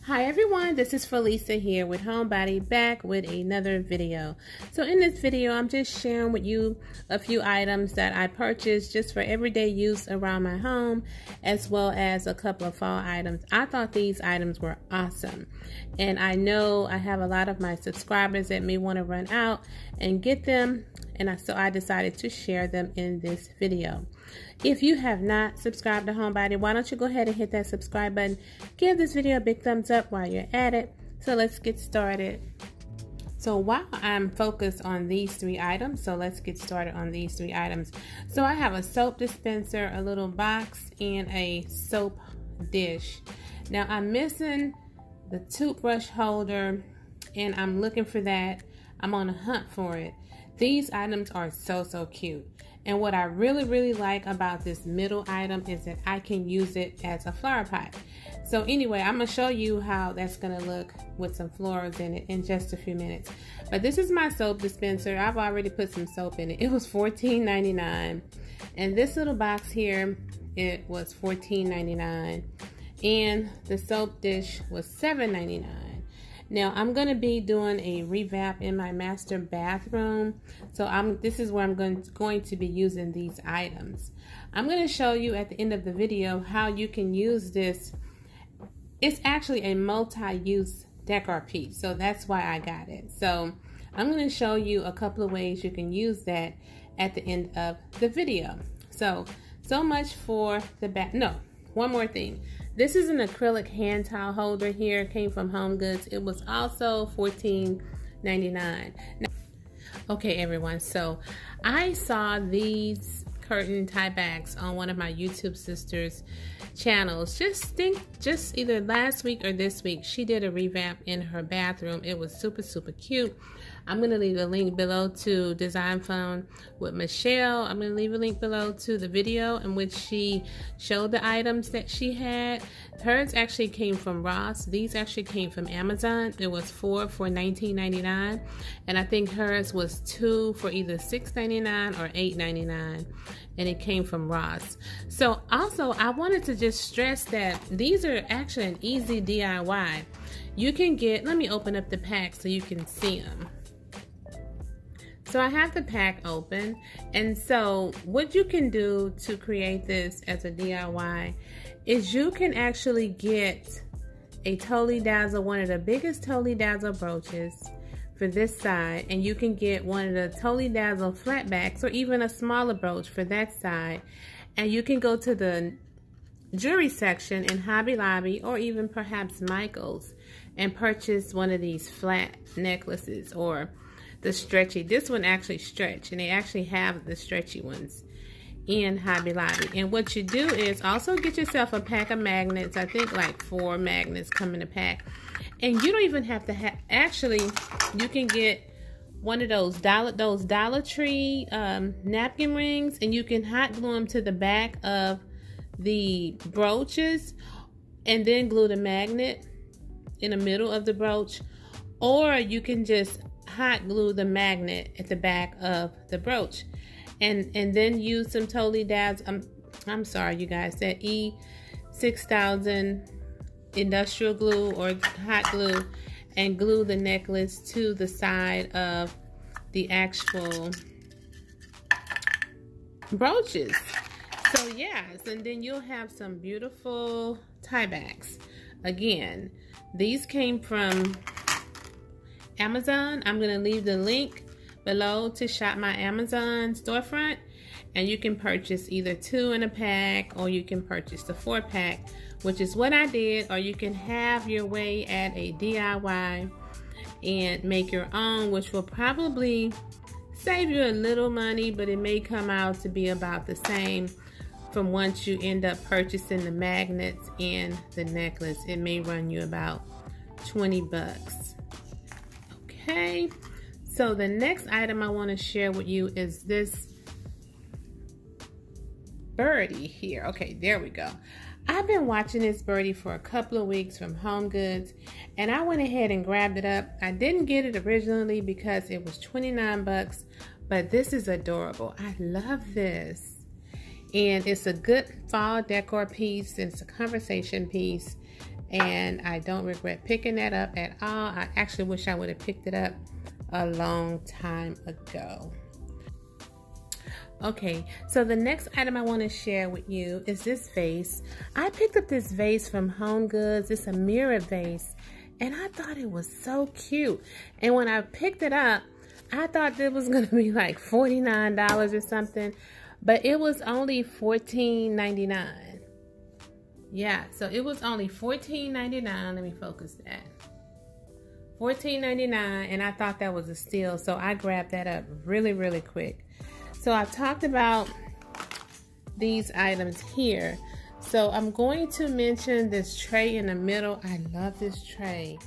Hi everyone, this is Forlisa here with Homebody back with another video. So in this video, I'm just sharing with you a few items that I purchased just for everyday use around my home, as well as a couple of fall items. I thought these items were awesome. And I know I have a lot of my subscribers that may want to run out and get them. And I, so I decided to share them in this video. If you have not subscribed to Homebody, why don't you go ahead and hit that subscribe button. Give this video a big thumbs up while you're at it. So let's get started. So while I'm focused on these three items, so let's get started on these three items. So I have a soap dispenser, a little box, and a soap dish. Now I'm missing the toothbrush holder and I'm looking for that. I'm on a hunt for it. These items are so, so cute. And what I really, really like about this middle item is that I can use it as a flower pot. So anyway, I'm gonna show you how that's gonna look with some florals in it in just a few minutes. But this is my soap dispenser. I've already put some soap in it. It was $14.99. And this little box here, it was $14.99. And the soap dish was $7.99. Now I'm going to be doing a revamp in my master bathroom. So I'm this is where I'm going, going to be using these items. I'm going to show you at the end of the video how you can use this. It's actually a multi-use decor piece. So that's why I got it. So I'm going to show you a couple of ways you can use that at the end of the video. So, so much for the back. No, one more thing. This is an acrylic hand towel holder here. Came from Home Goods. It was also $14.99. Okay, everyone. So I saw these curtain tie backs on one of my YouTube sisters channels just think just either last week or this week she did a revamp in her bathroom it was super super cute I'm going to leave a link below to Dezine Fun with Michelle. I'm going to leave a link below to the video in which she showed the items that she had. Hers actually came from Ross. These actually came from Amazon. It was four for $19.99. And I think hers was two for either $6.99 or $8.99 and it came from Ross. So also I wanted to just stress that these are actually an easy DIY. You can get, let me open up the pack so you can see them. So I have the pack open. And so what you can do to create this as a DIY is you can actually get a Totally Dazzle, one of the biggest Totally Dazzle brooches for this side. And you can get one of the Totally Dazzle flatbacks or even a smaller brooch for that side. And you can go to the jewelry section in Hobby Lobby or even perhaps Michael's and purchase one of these flat necklaces or the stretchy. This one actually stretch, and they actually have the stretchy ones in Hobby Lobby. And what you do is also get yourself a pack of magnets. I think like four magnets come in a pack. And you don't even have to have, actually, you can get one of those Dollar, those Dollar Tree um, napkin rings, and you can hot glue them to the back of the brooches, and then glue the magnet in the middle of the brooch. Or you can just hot glue the magnet at the back of the brooch. And and then use some totally dabs. I'm, I'm sorry you guys. That E6000 industrial glue or hot glue and glue the necklace to the side of the actual brooches. So yes and then you'll have some beautiful tie backs again these came from Amazon. I'm going to leave the link below to shop my Amazon storefront. And you can purchase either two in a pack or you can purchase the four pack which is what I did. Or you can have your way at a DIY and make your own which will probably save you a little money but it may come out to be about the same from once you end up purchasing the magnets and the necklace. It may run you about 20 bucks Okay, so the next item I want to share with you is this birdie here. Okay, there we go. I've been watching this birdie for a couple of weeks from Home Goods and I went ahead and grabbed it up. I didn't get it originally because it was 29 bucks, but this is adorable. I love this. And it's a good fall decor piece. It's a conversation piece and I don't regret picking that up at all. I actually wish I would have picked it up a long time ago. Okay, so the next item I want to share with you is this vase. I picked up this vase from Home Goods. It's a mirror vase, and I thought it was so cute. And when I picked it up, I thought it was to be like $49 or something, but it was only $14.99. Yeah, so it was only $14.99. Let me focus that. $14.99, and I thought that was a steal, so I grabbed that up really, really quick. So I've talked about these items here. So I'm going to mention this tray in the middle. I love this tray.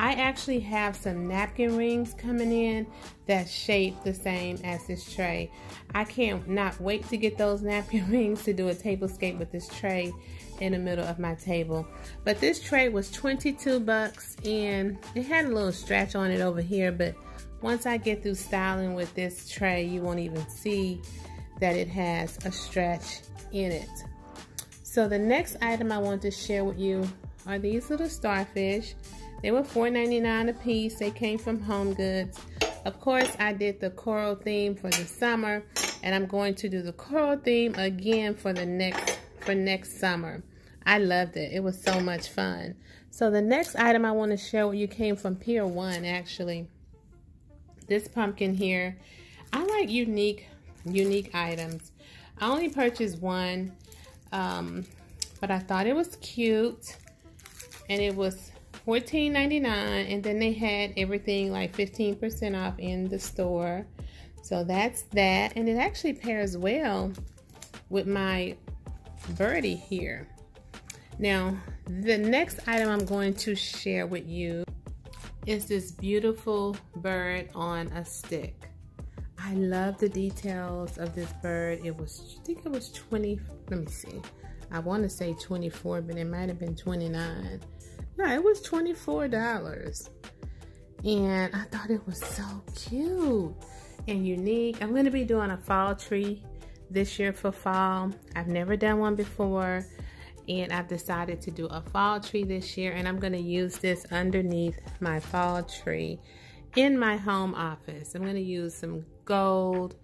I actually have some napkin rings coming in that shape the same as this tray. I can't not wait to get those napkin rings to do a tablescape with this tray in the middle of my table. But this tray was 22 bucks and it had a little stretch on it over here, but once I get through styling with this tray, you won't even see that it has a stretch in it. So the next item I want to share with you are these little starfish. They were $4.99 a piece. They came from Home Goods. Of course, I did the coral theme for the summer, and I'm going to do the coral theme again for the next for next summer. I loved it. It was so much fun. So the next item I want to share with you came from Pier 1, actually this pumpkin here. I like unique, unique items. I only purchased one, um, but I thought it was cute. And it was $14.99 and then they had everything like 15% off in the store. So that's that. And it actually pairs well with my birdie here. Now, the next item I'm going to share with you is this beautiful bird on a stick. I love the details of this bird. It was, I think it was 20, let me see. I want to say 24, but it might have been 29. No, it was $24. And I thought it was so cute and unique. I'm going to be doing a fall tree this year for fall. I've never done one before and I've decided to do a fall tree this year and I'm going to use this underneath my fall tree in my home office. I'm going to use some gold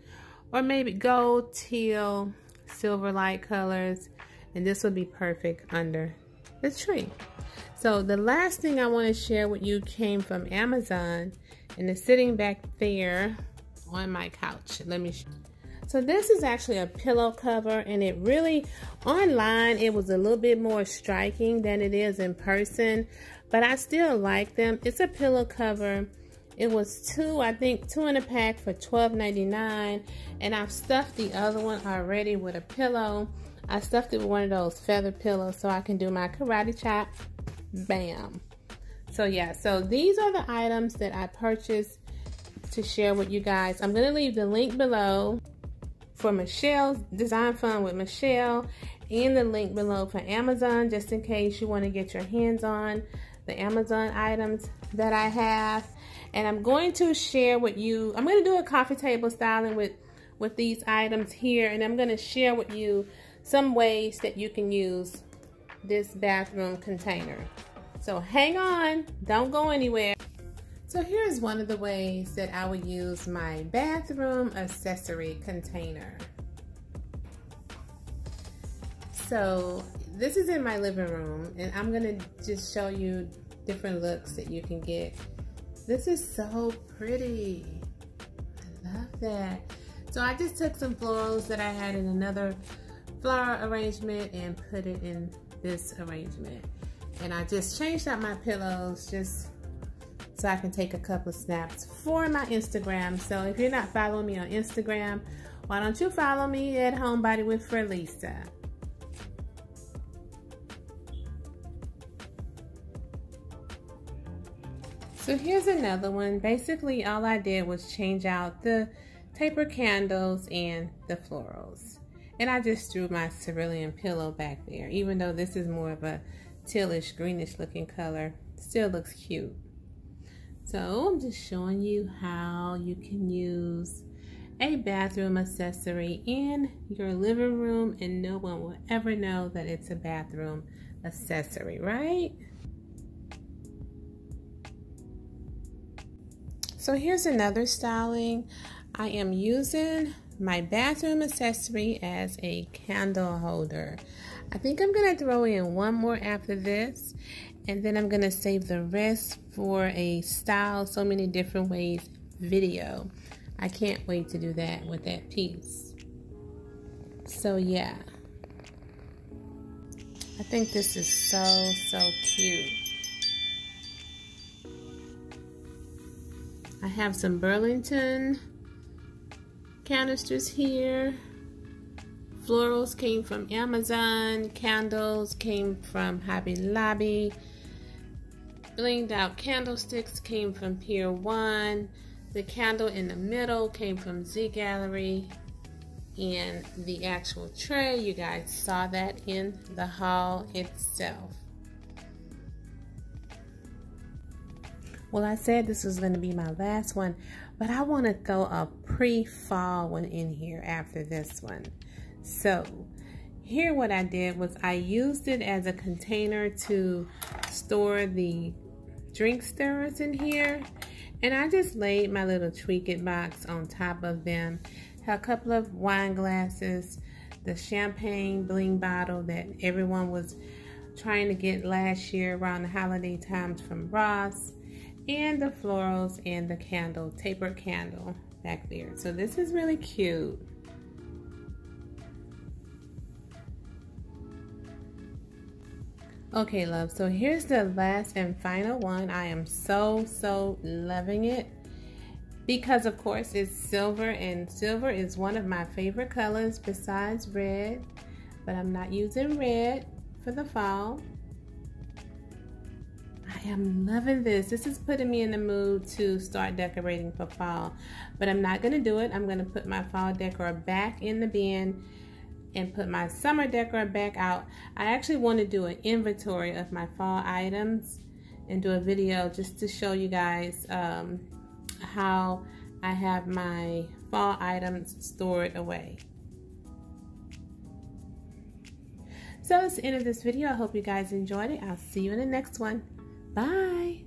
or maybe gold, teal, silver light colors and this will be perfect under tree. So the last thing I want to share with you came from Amazon and it's sitting back there on my couch. Let me so this is actually a pillow cover and it really, online, it was a little bit more striking than it is in person, but I still like them. It's a pillow cover. It was two, I think, two in a pack for $12.99. And I've stuffed the other one already with a pillow. I stuffed it with one of those feather pillows so I can do my karate chop. Bam. So yeah, so these are the items that I purchased to share with you guys. I'm going to leave the link below for Michelle's Dezine Fun with Michelle and the link below for Amazon just in case you want to get your hands on the Amazon items that I have. And I'm going to share with you, I'm going to do a coffee table styling with, with these items here. And I'm going to share with you some ways that you can use this bathroom container. So hang on, don't go anywhere. So here's one of the ways that I would use my bathroom accessory container. So this is in my living room and I'm gonna just show you different looks that you can get. This is so pretty. I love that. So I just took some florals that I had in another flower arrangement and put it in this arrangement. And I just changed out my pillows just so I can take a couple snaps for my Instagram. So if you're not following me on Instagram, why don't you follow me at Homebody with Forlisa? So here's another one. Basically, all I did was change out the taper candles and the florals. And I just threw my cerulean pillow back there. Even though this is more of a tealish greenish looking color, still looks cute. So I'm just showing you how you can use a bathroom accessory in your living room and no one will ever know that it's a bathroom accessory, right? So here's another styling I am using my bathroom accessory as a candle holder. I think I'm going to throw in one more after this and then I'm going to save the rest for a style so many different ways video. I can't wait to do that with that piece. So yeah. I think this is so, so cute. I have some Burlington canisters here. Florals came from Amazon. Candles came from Hobby Lobby. Blinged out candlesticks came from Pier 1. The candle in the middle came from Z Gallerie. And the actual tray, you guys saw that in the haul itself. Well, I said this was going to be my last one, but I want to throw a pre-fall one in here after this one. So, here what I did was I used it as a container to store the drink stirrers in here. And I just laid my little It box on top of them. Had a couple of wine glasses, the champagne bling bottle that everyone was trying to get last year around the holiday times from Ross and the florals and the candle, tapered candle back there. So this is really cute. Okay, love, so here's the last and final one. I am so, so loving it because, of course, it's silver, and silver is one of my favorite colors besides red, but I'm not using red for the fall. I am loving this. This is putting me in the mood to start decorating for fall. But I'm not going to do it. I'm going to put my fall decor back in the bin and put my summer decor back out. I actually want to do an inventory of my fall items and do a video just to show you guys um, how I have my fall items stored away. So that's the end of this video. I hope you guys enjoyed it. I'll see you in the next one. Bye.